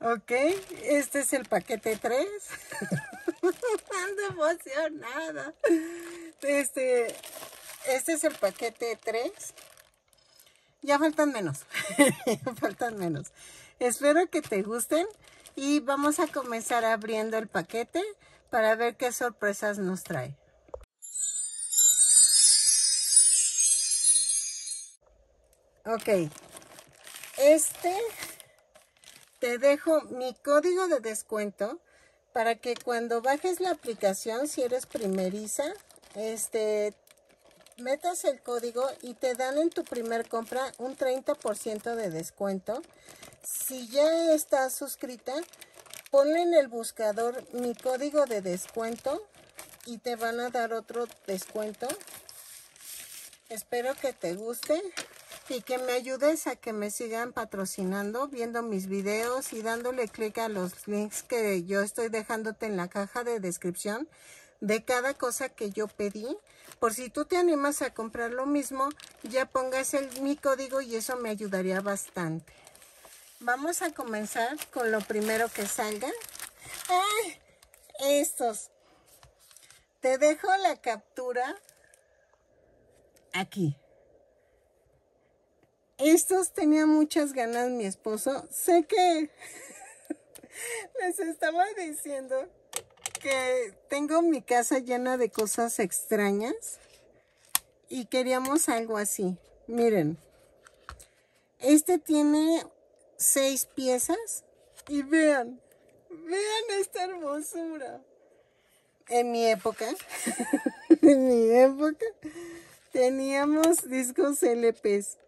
Ok, este es el paquete 3. Ando emocionada. Este, este es el paquete 3. Ya faltan menos. faltan menos. Espero que te gusten y vamos a comenzar abriendo el paquete para ver qué sorpresas nos trae. Ok, este te dejo mi código de descuento para que cuando bajes la aplicación, si eres primeriza, este, metas el código y te dan en tu primer compra un 30% de descuento. Si ya estás suscrita, ponle en el buscador mi código de descuento y te van a dar otro descuento. Espero que te guste y que me ayudes a que me sigan patrocinando, viendo mis videos y dándole clic a los links que yo estoy dejándote en la caja de descripción de cada cosa que yo pedí. Por si tú te animas a comprar lo mismo, ya pongas el, mi código y eso me ayudaría bastante. Vamos a comenzar con lo primero que salga. ¡Ay! Estos. Te dejo la captura aquí. Estos tenía muchas ganas mi esposo. Sé que les estaba diciendo que tengo mi casa llena de cosas extrañas y queríamos algo así. Miren, este tiene seis piezas y vean, vean esta hermosura. En mi época, en mi época, teníamos discos LPs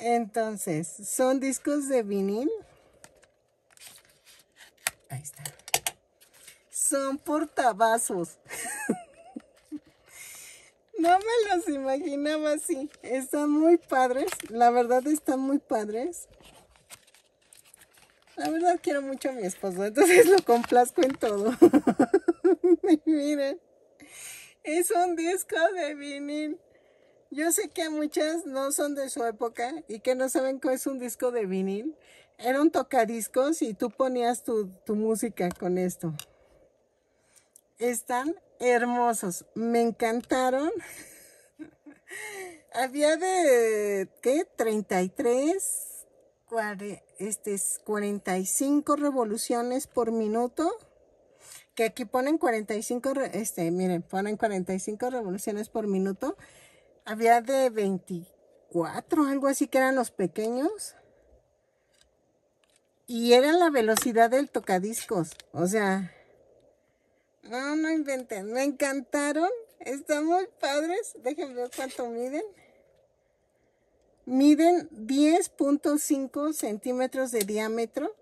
entonces, son discos de vinil. Ahí está. Son portavasos. no me los imaginaba así. Están muy padres. La verdad están muy padres. La verdad quiero mucho a mi esposo, entonces lo complazco en todo. Miren, es un disco de vinil. Yo sé que muchas no son de su época y que no saben qué es un disco de vinil. Era un tocadiscos y tú ponías tu, tu música con esto. Están hermosos. Me encantaron. Había de, ¿qué? 33, este, 45 revoluciones por minuto. Que aquí ponen 45, este, miren, ponen 45 revoluciones por minuto había de 24, algo así que eran los pequeños. Y era la velocidad del tocadiscos. O sea, no, no inventen. Me encantaron. Están muy padres. Déjenme ver cuánto miden. Miden 10.5 centímetros de diámetro.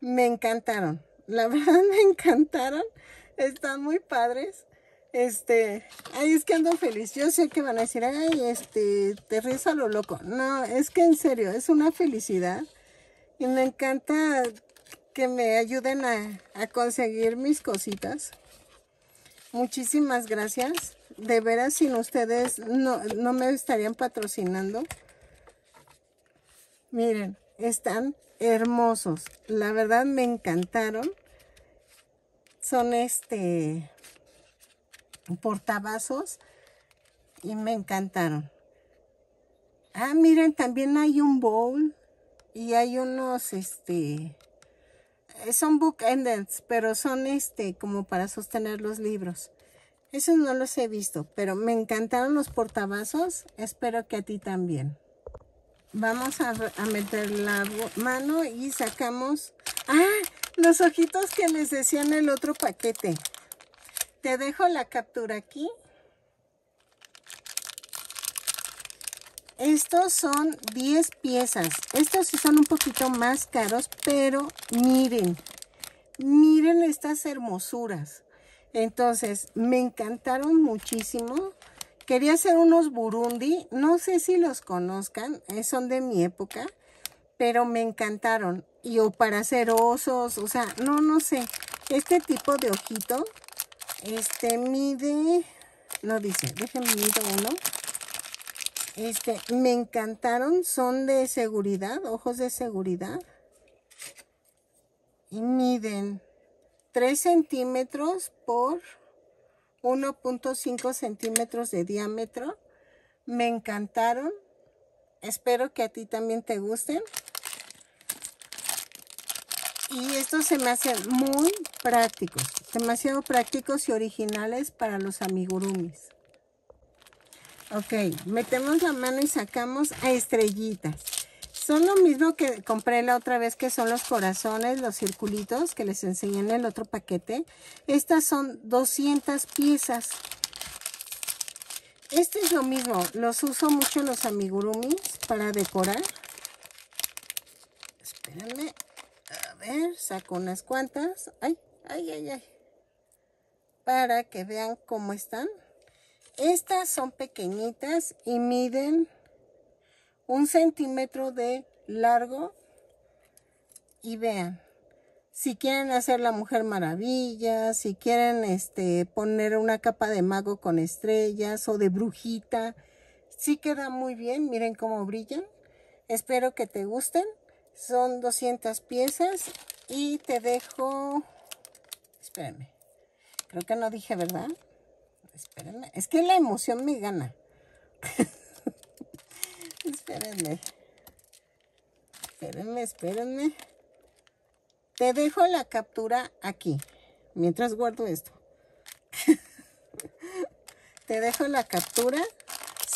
Me encantaron. La verdad me encantaron. Están muy padres. Este, ay, es que ando feliz. Yo sé que van a decir, ay, este, te ríes a lo loco. No, es que en serio, es una felicidad. Y me encanta que me ayuden a, a conseguir mis cositas. Muchísimas gracias. De veras, sin ustedes no, no me estarían patrocinando. Miren, están hermosos. La verdad me encantaron. Son este portavasos y me encantaron. Ah, miren, también hay un bowl y hay unos, este, son bookenders, pero son, este, como para sostener los libros. Esos no los he visto, pero me encantaron los portavasos. Espero que a ti también. Vamos a, a meter la mano y sacamos... ¡Ah! Los ojitos que les decía en el otro paquete. Te dejo la captura aquí. Estos son 10 piezas. Estos sí son un poquito más caros, pero miren, miren estas hermosuras. Entonces, me encantaron muchísimo. Quería hacer unos Burundi. No sé si los conozcan, eh, son de mi época, pero me encantaron. Y o para hacer osos, o sea, no, no sé. Este tipo de ojito este mide, no dice, déjenme mido uno. Este, me encantaron, son de seguridad, ojos de seguridad. y miden 3 centímetros por 1.5 centímetros de diámetro. Me encantaron. Espero que a ti también te gusten. Y estos se me hacen muy prácticos, demasiado prácticos y originales para los amigurumis. Ok, metemos la mano y sacamos a estrellitas. Son lo mismo que compré la otra vez, que son los corazones, los circulitos que les enseñé en el otro paquete. Estas son 200 piezas. Este es lo mismo, los uso mucho los amigurumis para decorar. Espérenme, a saco unas cuantas. Ay, ay, ay. Para que vean cómo están. Estas son pequeñitas y miden un centímetro de largo. Y vean, si quieren hacer la Mujer Maravilla, si quieren este, poner una capa de mago con estrellas o de brujita, sí queda muy bien. Miren cómo brillan. Espero que te gusten. Son 200 piezas y te dejo... Espérenme. Creo que no dije, ¿verdad? Espérenme. Es que la emoción me gana. espérenme. Espérenme, espérenme. Te dejo la captura aquí, mientras guardo esto. te dejo la captura.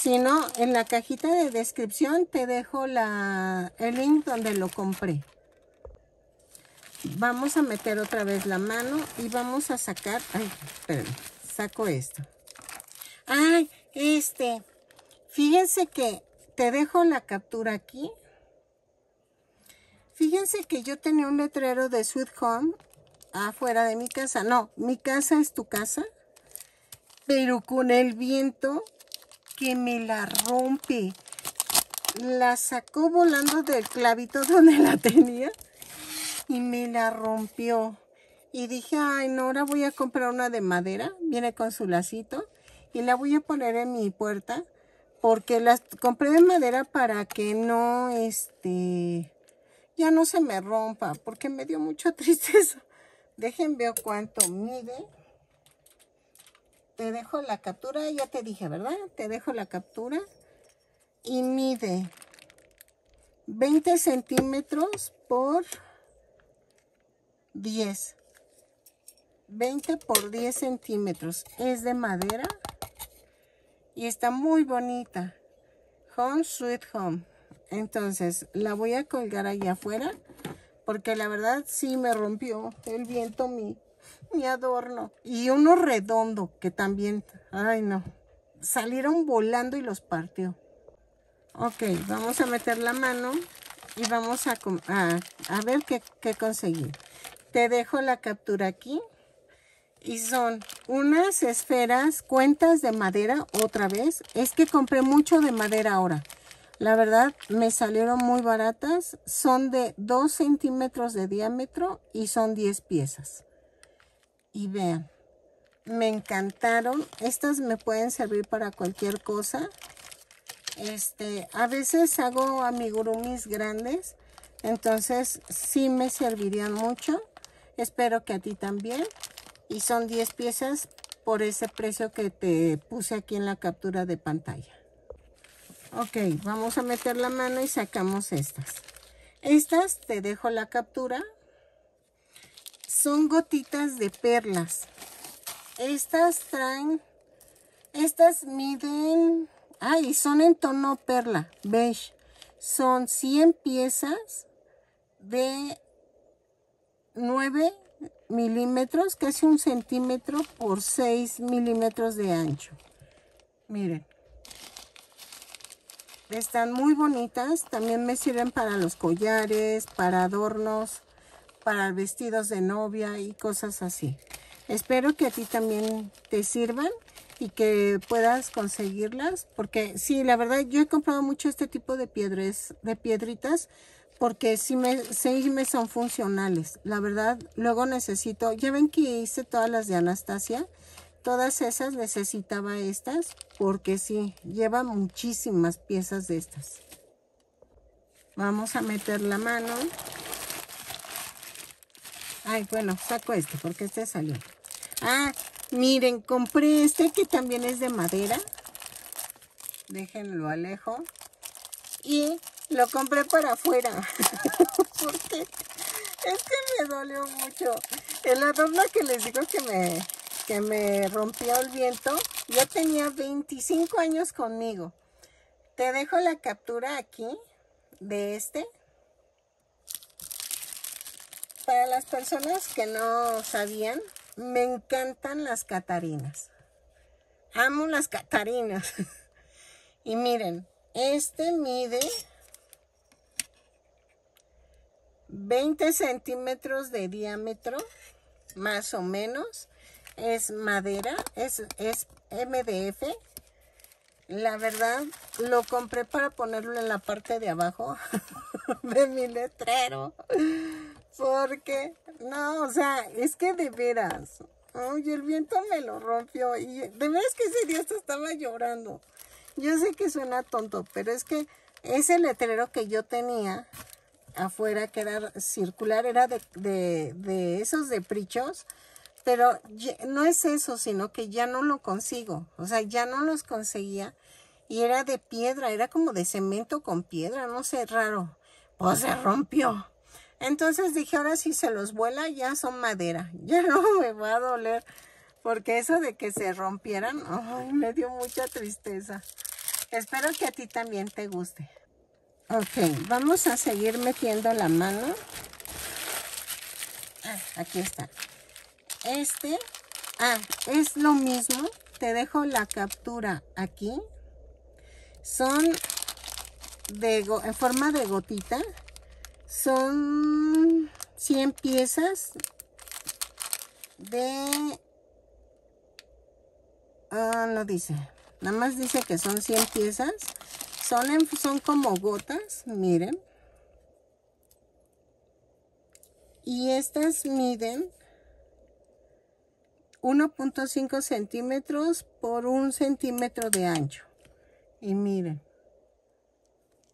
Si no, en la cajita de descripción te dejo la, el link donde lo compré. Vamos a meter otra vez la mano y vamos a sacar... Ay, espérenme, saco esto. Ay, este... Fíjense que te dejo la captura aquí Fíjense que yo tenía un letrero de Sweet Home afuera de mi casa. No, mi casa es tu casa. Pero con el viento que me la rompe. La sacó volando del clavito donde la tenía. Y me la rompió. Y dije, ay, no, ahora voy a comprar una de madera. Viene con su lacito. Y la voy a poner en mi puerta. Porque las compré de madera para que no, este ya no se me rompa, porque me dio mucha tristeza. Dejen ver cuánto mide. Te dejo la captura, ya te dije, ¿verdad? Te dejo la captura. Y mide 20 centímetros por 10. 20 por 10 centímetros. Es de madera. Y está muy bonita. Home Sweet Home. Entonces, la voy a colgar allá afuera. Porque la verdad sí me rompió el viento mi, mi adorno. Y uno redondo que también, ay no, salieron volando y los partió. Ok, vamos a meter la mano y vamos a, a, ver qué, qué conseguir. Te dejo la captura aquí. Y son unas esferas, cuentas de madera, otra vez. Es que compré mucho de madera ahora. La verdad me salieron muy baratas. Son de 2 centímetros de diámetro y son 10 piezas. Y vean, me encantaron. Estas me pueden servir para cualquier cosa. Este, a veces hago amigurumis grandes. Entonces sí me servirían mucho. Espero que a ti también. Y son 10 piezas por ese precio que te puse aquí en la captura de pantalla. Ok, vamos a meter la mano y sacamos estas. Estas, te dejo la captura, son gotitas de perlas. Estas traen, estas miden, ay, son en tono perla, beige. Son 100 piezas de 9 milímetros, casi un centímetro por 6 milímetros de ancho. Miren. Están muy bonitas. También me sirven para los collares, para adornos, para vestidos de novia y cosas así. Espero que a ti también te sirvan y que puedas conseguirlas. Porque sí, la verdad yo he comprado mucho este tipo de piedras, de piedritas porque sí me, sí me son funcionales. La verdad, luego necesito, ya ven que hice todas las de Anastasia Todas esas necesitaba estas porque sí, lleva muchísimas piezas de estas. Vamos a meter la mano. Ay, bueno, saco este porque este salió. Ah, miren, compré este que también es de madera. Déjenlo alejo. Y lo compré para afuera. porque es que me dolió mucho. El adorno que les digo que me, que me rompió el viento, ya tenía 25 años conmigo. Te dejo la captura aquí de este. Para las personas que no sabían, me encantan las catarinas. Amo las catarinas. y miren, este mide 20 centímetros de diámetro, más o menos. Es madera, es, es MDF. La verdad, lo compré para ponerlo en la parte de abajo de mi letrero. Porque, no, o sea, es que de veras, oye, el viento me lo rompió y de veras que ese día hasta estaba llorando. Yo sé que suena tonto, pero es que ese letrero que yo tenía afuera, que era circular, era de, de, de esos de prichos, pero no es eso, sino que ya no lo consigo, o sea, ya no los conseguía y era de piedra, era como de cemento con piedra, no sé, raro. Pues se rompió. Entonces dije, ahora si se los vuela ya son madera, ya no me va a doler. Porque eso de que se rompieran, me dio mucha tristeza. Espero que a ti también te guste. Ok, vamos a seguir metiendo la mano. Ah, aquí está. Este, ah, es lo mismo. Te dejo la captura aquí. Son de, en forma de gotita. Son 100 piezas de... Ah, no dice. Nada más dice que son 100 piezas. Son, son como gotas, miren. Y estas miden 1.5 centímetros por un centímetro de ancho. Y miren,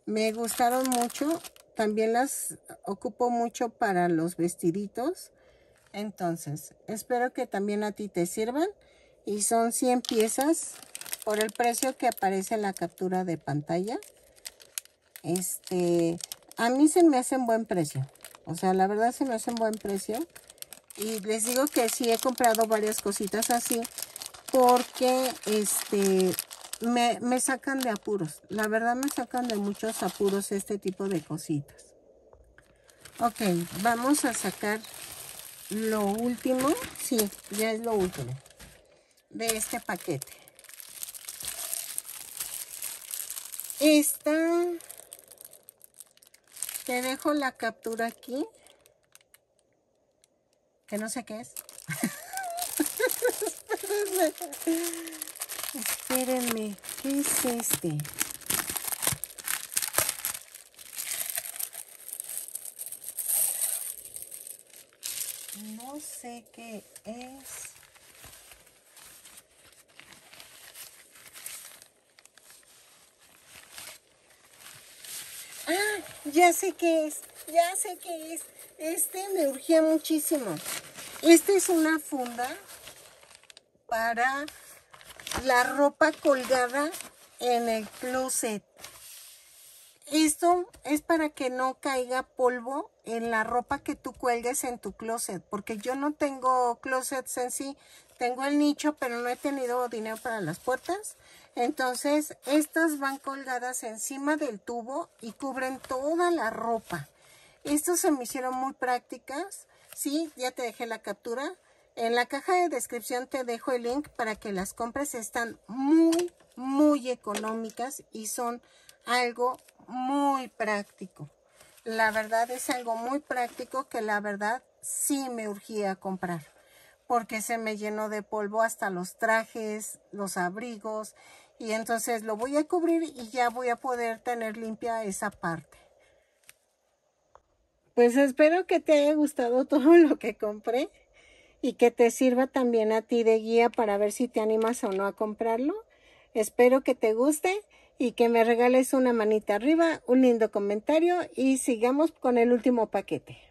me gustaron mucho también las ocupo mucho para los vestiditos. Entonces, espero que también a ti te sirvan. Y son 100 piezas por el precio que aparece en la captura de pantalla. Este, a mí se me hacen buen precio. O sea, la verdad se me hacen buen precio. Y les digo que sí he comprado varias cositas así. Porque, este, me, me, sacan de apuros. La verdad me sacan de muchos apuros este tipo de cositas. Ok, vamos a sacar lo último. Sí, ya es lo último de este paquete. Esta, te dejo la captura aquí. Que no sé qué es. Espérenme, ¿qué es este? No sé qué es. Ah, ya sé qué es, ya sé qué es. Este me urgía muchísimo. Esta es una funda para la ropa colgada en el closet. Esto es para que no caiga polvo en la ropa que tú cuelgues en tu closet, porque yo no tengo closets en sí, tengo el nicho, pero no he tenido dinero para las puertas. Entonces, estas van colgadas encima del tubo y cubren toda la ropa. Estos se me hicieron muy prácticas. Sí, ya te dejé la captura. En la caja de descripción te dejo el link para que las compres. Están muy, muy económicas y son algo muy práctico. La verdad es algo muy práctico que la verdad sí me urgía comprar. Porque se me llenó de polvo hasta los trajes, los abrigos. Y entonces lo voy a cubrir y ya voy a poder tener limpia esa parte. Pues espero que te haya gustado todo lo que compré y que te sirva también a ti de guía para ver si te animas o no a comprarlo. Espero que te guste y que me regales una manita arriba, un lindo comentario y sigamos con el último paquete.